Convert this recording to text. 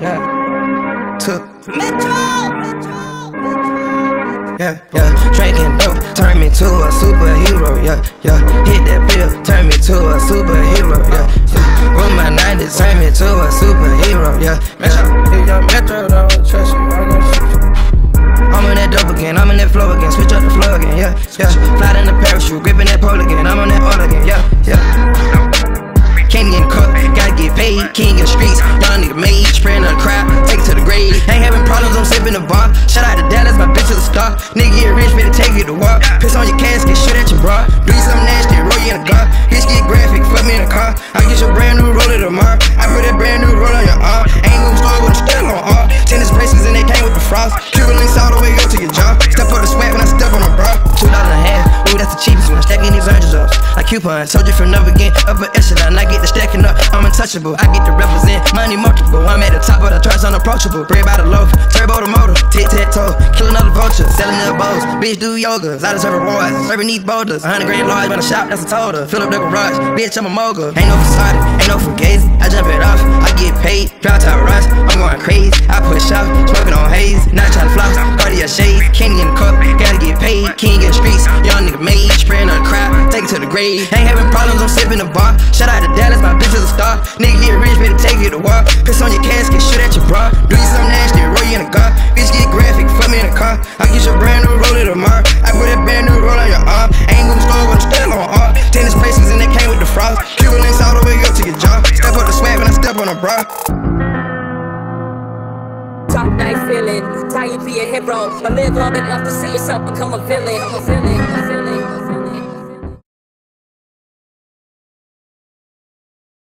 yeah. Took Yeah, yeah. Drinking dope, turn me to a superhero. Yeah, yeah. Hit that pill, turn me to a superhero. Yeah, yeah. With my 90s, turn me to a superhero. Yeah, Metro. Metro, don't trust you. I don't trust you. I'm in that dope again, I'm in that flow again, switch up the flow again, yeah, yeah. Fly in the parachute, gripping that pole again, I'm on that all again, yeah, yeah. Canyon cup, gotta get paid, king of street. I'm sipping the bar. Shout out to Dallas, my bitch is a star. Nigga get rich, better take you to walk. Piss on your casket, shit at your bra. Do you something nasty, roll you in a car. Bitch get graphic, fuck me in a car. I get your brand new roller tomorrow. I put that brand new roller on your arm. Ain't moving slow, but I'm still on R. Tennis braces and they came with the frost. Cuban links all the way up to your jaw. Step up the swag when I step on the bra. Two dollars a half, ooh, that's the cheapest one. Stacking these oranges up. Like coupons, told you from never again. Upper echelon, I get the stacking up. I'm untouchable, I get to unapproachable. Bread by the loaf, turbo the motor, tic tac toe. Kill another vulture, selling the bows. Bitch, do yoga, I deserve rewards. Serving these boulders, 100 grand large, run a shop, that's a total. Fill up the garage, bitch, I'm a mogul. Ain't no facade, ain't no fugazi. I jump it off, I get paid. Drop top rush, I'm going crazy. I push out, smoking on haze. Not trying to floss, Cartier shades. Candy in the cup, gotta get paid. King in the streets, young nigga made. Spraying on the crowd, take it to the grave. Ain't having problems, I'm sipping the bar. Shout out to Dallas, my bitch is a star. Nigga get rich, better take it to war. A. Top night feeling, you be a hero, but live long enough to see yourself become a villain. I'm a villain. I'm a villain.